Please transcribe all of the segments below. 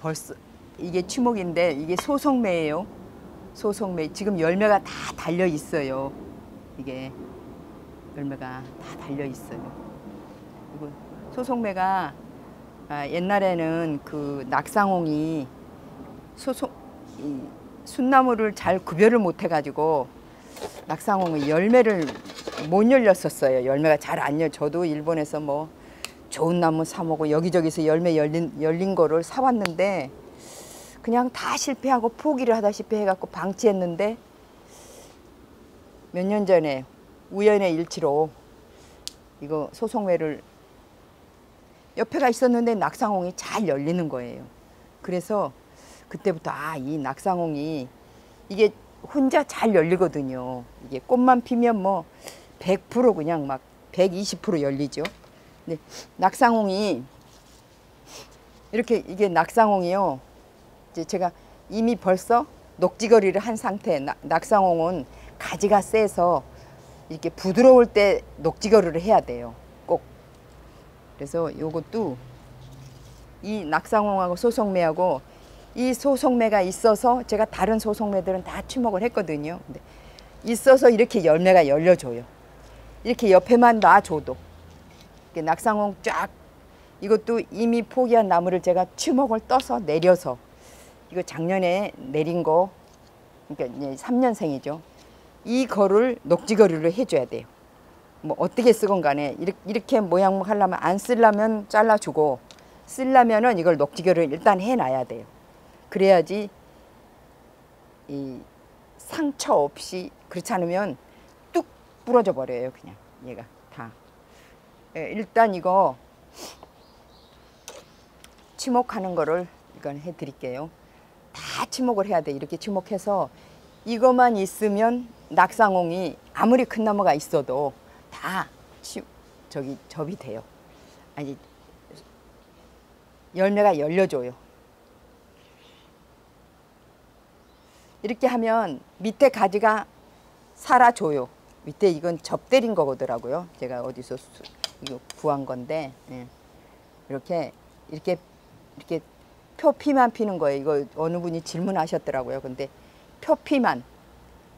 벌써 이게 추목인데 이게 소송매예요. 소송매 지금 열매가 다 달려 있어요. 이게 열매가 다 달려 있어요. 그리고 소송매가 아, 옛날에는 그 낙상홍이 소송 이 순나무를 잘 구별을 못 해가지고 낙상홍이 열매를 못 열렸었어요. 열매가 잘 안 열. 저도 일본에서 뭐 좋은 나무 사 먹고 여기저기서 열매 열린 열린 거를 사왔는데 그냥 다 실패하고 포기를 하다시피 해갖고 방치했는데 몇 년 전에 우연의 일치로 이거 소송매를 옆에가 있었는데 낙상홍이 잘 열리는 거예요. 그래서 그때부터 아 이 낙상홍이 이게 혼자 잘 열리거든요. 이게 꽃만 피면 뭐 100% 그냥 막 120% 열리죠. 근데 낙상홍이 이렇게 이게 낙상홍이요. 이제 제가 이미 벌써 녹지거리를 한 상태. 낙- 낙상홍은 가지가 세서 이렇게 부드러울 때 녹지거리를 해야 돼요. 꼭. 그래서 요것도 이 낙상홍하고 소송매하고 이 소송매가 있어서 제가 다른 소송매들은 다 추목을 했거든요. 근데 있어서 이렇게 열매가 열려줘요. 이렇게 옆에만 놔줘도 낙상홍 쫙 이것도 이미 포기한 나무를 제가 추목을 떠서 내려서 이거 작년에 내린 거 그러니까 이제 3년생이죠. 이 거를 녹지 거리로 해줘야 돼요. 뭐 어떻게 쓰건 간에 이렇게, 이렇게 모양 하려면 안 쓰려면 잘라주고 쓰려면은 이걸 녹지거리를 일단 해놔야 돼요. 그래야지 이 상처 없이 그렇지 않으면 뚝 부러져 버려요 그냥 얘가 다. 예, 일단 이거 치목하는 거를 이건 해드릴게요. 다 치목을 해야 돼 이렇게 치목해서 이것만 있으면 낙상홍이 아무리 큰 나무가 있어도 다 치, 저기 접이 돼요. 아니 열매가 열려줘요. 이렇게 하면 밑에 가지가 살아줘요. 밑에 이건 접대린 거더라고요. 제가 어디서 수, 이거 구한 건데 예. 이렇게 이렇게 이렇게 표피만 피는 거예요. 이거 어느 분이 질문하셨더라고요. 근데 표피만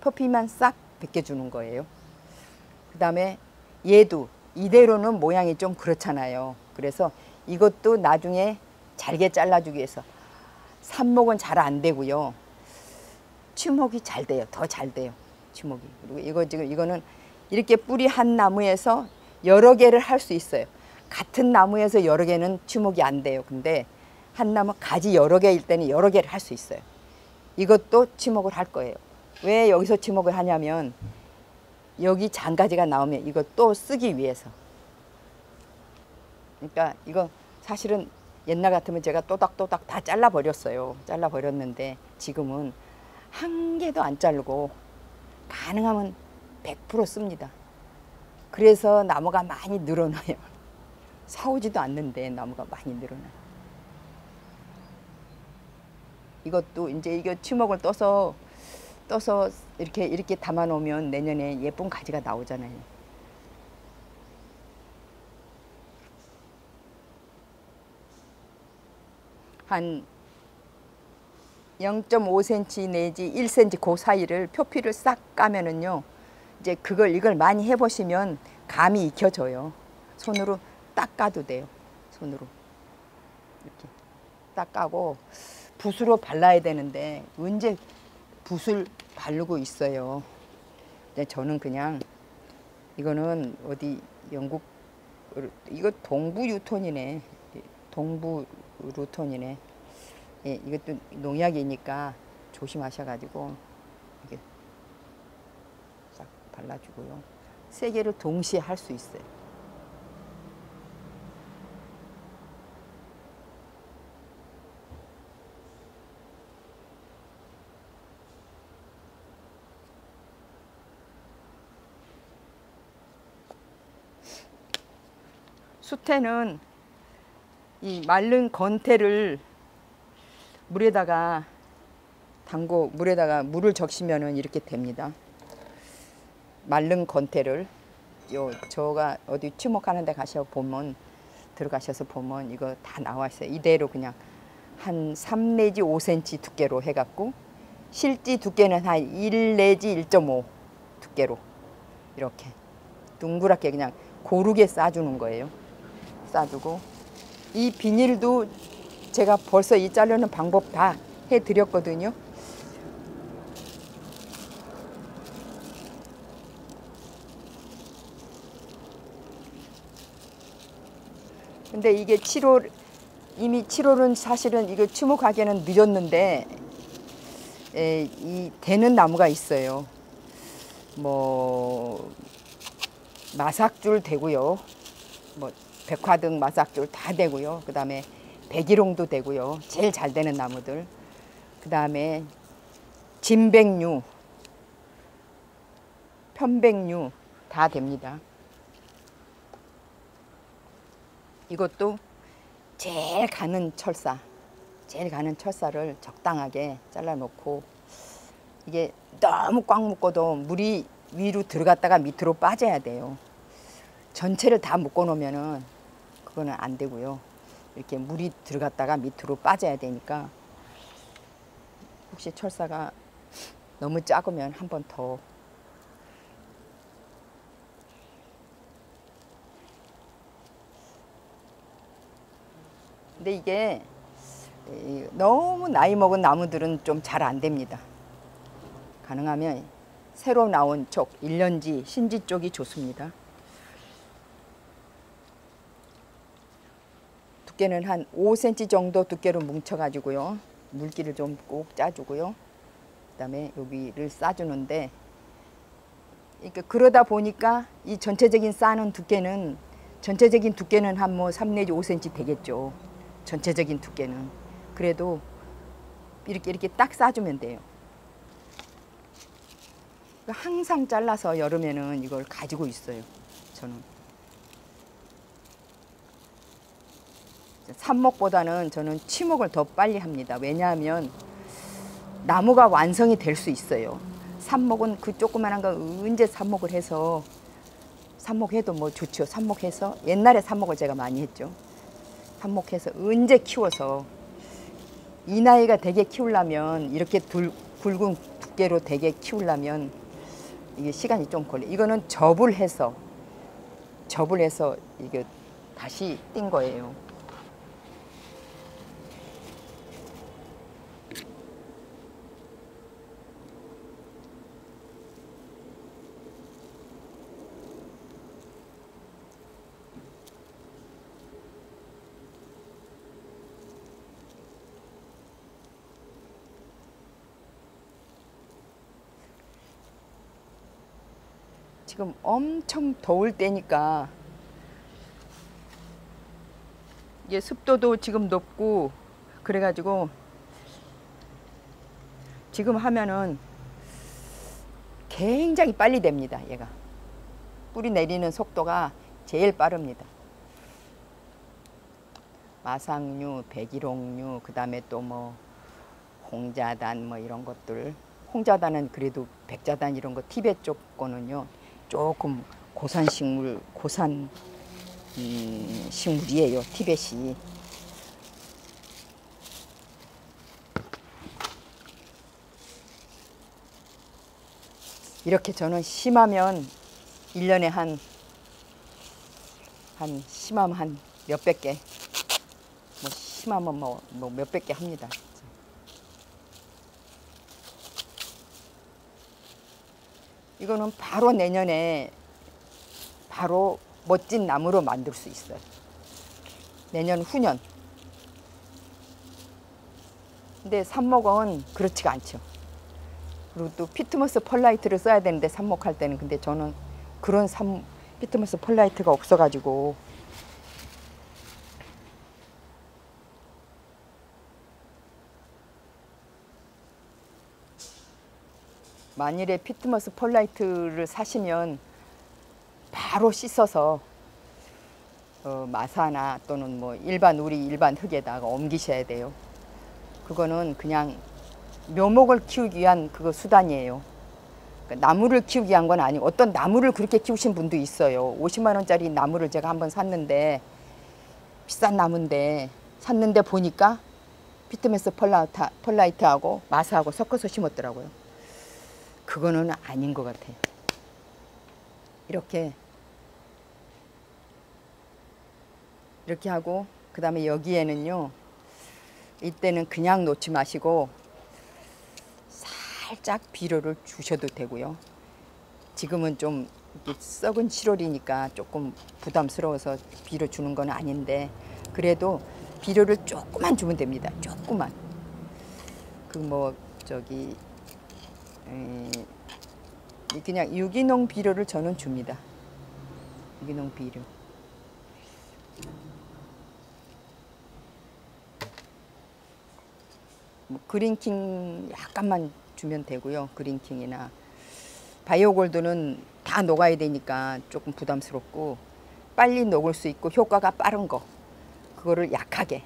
표피만 싹 벗겨 주는 거예요. 그다음에 얘도 이대로는 모양이 좀 그렇잖아요. 그래서 이것도 나중에 잘게 잘라주기 위해서 삽목은 잘 안 되고요. 추목이 잘 돼요. 더 잘 돼요. 추목이. 그리고 이거 지금 이거는 이렇게 뿌리 한 나무에서 여러 개를 할 수 있어요. 같은 나무에서 여러 개는 추목이 안 돼요. 근데 한 나무 가지 여러 개일 때는 여러 개를 할 수 있어요. 이것도 추목을 할 거예요. 왜 여기서 추목을 하냐면 여기 장가지가 나오면 이거 또 쓰기 위해서. 그러니까 이거 사실은 옛날 같으면 제가 또닥또닥 다 잘라 버렸어요. 잘라 버렸는데 지금은 한 개도 안 자르고 가능하면 100% 씁니다. 그래서 나무가 많이 늘어나요. 사오지도 않는데 나무가 많이 늘어나요. 이것도 이제 이거 추목을 떠서 떠서 이렇게 이렇게 담아 놓으면 내년에 예쁜 가지가 나오잖아요. 한 0.5cm 내지 1cm 그 사이를 표피를 싹 까면은요. 이제 그걸 이걸 많이 해보시면 감이 익혀져요. 손으로 딱 까도 돼요. 손으로 이렇게 딱 까고 붓으로 발라야 되는데 언제 붓을 바르고 있어요. 근데 저는 그냥 이거는 어디 영국 이거 동부 유톤이네. 동부 루톤이네. 예, 이것도 농약이니까 조심하셔가지고 이게 싹 발라주고요. 세 개를 동시에 할 수 있어요. 수태는 이 마른 건태를 물에다가 담고 물에다가 물을 적시면은 이렇게 됩니다. 마른 건태를 요 저가 어디 추목하는 데 가셔 보면 들어가셔서 보면 이거 다 나와 있어요. 이대로 그냥 한 3 내지 5cm 두께로 해갖고 실지 두께는 한 1 내지 1.5 두께로 이렇게 둥그랗게 그냥 고르게 싸주는 거예요. 싸주고 이 비닐도 제가 벌써 이 자르는 방법 다 해드렸거든요. 근데 이게 7월 이미 7월은 사실은 이거 추목하기에는 늦었는데 에, 이 되는 나무가 있어요. 뭐 마삭줄 되고요. 뭐 백화등 마삭줄 다 되고요. 그다음에 백일홍도 되고요. 제일 잘 되는 나무들. 그다음에 진백류, 편백류 다 됩니다. 이것도 제일 가는 철사, 제일 가는 철사를 적당하게 잘라놓고 이게 너무 꽉 묶어도 물이 위로 들어갔다가 밑으로 빠져야 돼요. 전체를 다 묶어 놓으면은 그거는 안 되고요. 이렇게 물이 들어갔다가 밑으로 빠져야 되니까 혹시 철사가 너무 작으면 한 번 더 근데 이게 이, 너무 나이 먹은 나무들은 좀 잘 안 됩니다. 가능하면 새로 나온 쪽, 일년지, 신지 쪽이 좋습니다. 두께는 한 5cm 정도 두께로 뭉쳐가지고요. 물기를 좀 꼭 짜주고요. 그 다음에 여기를 싸주는데 그러니까 그러다 보니까 이 전체적인 싸는 두께는 전체적인 두께는 한 뭐 3 내지 5cm 되겠죠. 전체적인 두께는 그래도 이렇게 이렇게 딱 싸주면 돼요. 항상 잘라서 여름에는 이걸 가지고 있어요. 저는 삽목보다는 저는 치목을 더 빨리 합니다. 왜냐하면 나무가 완성이 될 수 있어요. 삽목은 그 조그만한 거 언제 삽목을 해서 삽목해도 뭐 좋죠. 삽목해서 옛날에 삽목을 제가 많이 했죠. 삽목해서 언제 키워서 이 나이가 되게 키우려면 이렇게 둘, 굵은 두께로 되게 키우려면 이게 시간이 좀 걸려. 이거는 접을 해서 접을 해서 이게 다시 띈 거예요. 지금 엄청 더울 때니까 이게 습도도 지금 높고 그래가지고 지금 하면은 굉장히 빨리 됩니다. 얘가 뿌리 내리는 속도가 제일 빠릅니다. 마상류, 백일홍류, 그 다음에 또 뭐 홍자단 뭐 이런 것들. 홍자단은 그래도 백자단 이런 거 티베트 쪽 거는요. 조금 고산 식물, 고산 음, 식물이에요. 티벳이. 이렇게 저는 심하면 일년에 한, 한, 심하면 한 몇백 개, 뭐, 심하면 뭐, 뭐 몇백 개 합니다. 이거는 바로 내년에 바로 멋진 나무로 만들 수 있어요. 내년 후년. 근데 삽목은 그렇지가 않죠. 그리고 또 피트모스 펄라이트를 써야 되는데 삽목할 때는 근데 저는 그런 삽, 피트모스 펄라이트가 없어가지고 만일에 피트머스 펄라이트를 사시면 바로 씻어서 어, 마사나 또는 뭐 일반 우리 일반 흙에다가 옮기셔야 돼요. 그거는 그냥 묘목을 키우기 위한 그거 수단이에요. 그러니까 나무를 키우기 위한 건 아니고 어떤 나무를 그렇게 키우신 분도 있어요. 50만 원짜리 나무를 제가 한번 샀는데 비싼 나무인데 샀는데 보니까 피트메스 펄라이트, 펄라이트하고 마스하고 섞어서 심었더라고요. 그거는 아닌 것 같아요. 이렇게. 이렇게 하고 그 다음에 여기에는요 이때는 그냥 놓지 마시고 살짝 비료를 주셔도 되고요. 지금은 좀 썩은 7월이니까 조금 부담스러워서 비료 주는 건 아닌데 그래도 비료를 조금만 주면 됩니다. 조금만. 그 뭐 저기 에, 그냥 유기농 비료를 저는 줍니다 유기농 비료 뭐 그린킹 약간만 주면 되고요. 그린킹이나 바이오골드는 다 녹아야 되니까 조금 부담스럽고 빨리 녹을 수 있고 효과가 빠른 거 그거를 약하게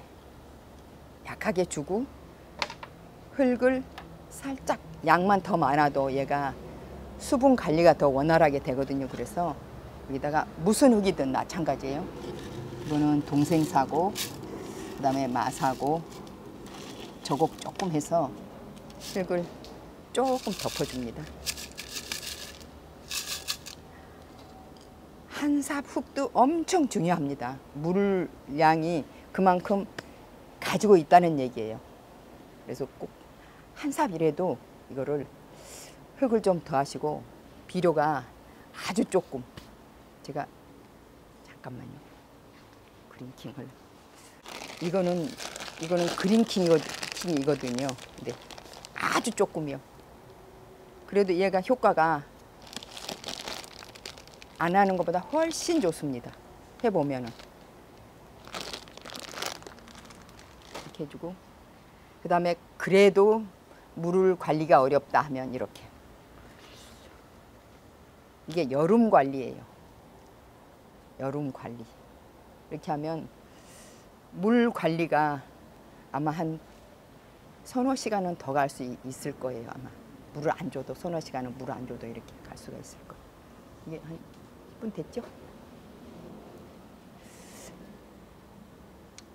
약하게 주고 흙을 살짝 양만 더 많아도 얘가 수분 관리가 더 원활하게 되거든요. 그래서 여기다가 무슨 흙이든 마찬가지예요. 이거는 동생사고 그다음에 마사고 저곡 조금 해서 흙을 조금 덮어줍니다. 한삽 흙도 엄청 중요합니다. 물량이 그만큼 가지고 있다는 얘기예요. 그래서 꼭 한 삽이라도 이거를 흙을 좀 더 하시고 비료가 아주 조금 제가 잠깐만요. 그린킹을 이거는 이거는 그린킹이거든요. 근데 아주 조금이요. 그래도 얘가 효과가 안 하는 것보다 훨씬 좋습니다. 해보면은 이렇게 해주고 그 다음에 그래도 물을 관리가 어렵다 하면 이렇게 이게 여름 관리예요. 여름 관리 이렇게 하면 물 관리가 아마 한 서너 시간은 더 갈 수 있을 거예요 아마 물을 안 줘도 서너 시간은 물을 안 줘도 이렇게 갈 수가 있을 거예요 이게 한 10분 됐죠?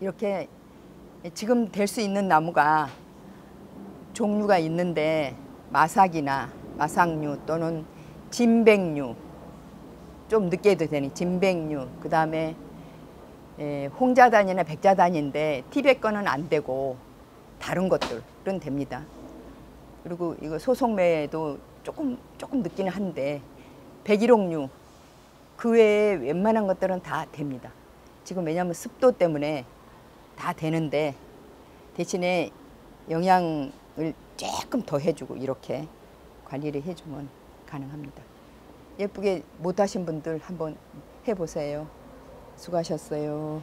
이렇게 지금 될 수 있는 나무가 종류가 있는데 마삭이나 마삭류 또는 진백류 좀 늦게 해도 되니 진백류 그 다음에 예, 홍자단이나 백자단인데 티백 거는 안 되고 다른 것들은 됩니다. 그리고 이거 소송매도 조금 조금 늦기는 한데 백일홍류 그 외에 웬만한 것들은 다 됩니다. 지금 왜냐하면 습도 때문에 다 되는데 대신에 영양 을 조금 더 해주고 이렇게 관리를 해주면 가능합니다. 예쁘게 못하신 분들 한번 해보세요. 수고하셨어요.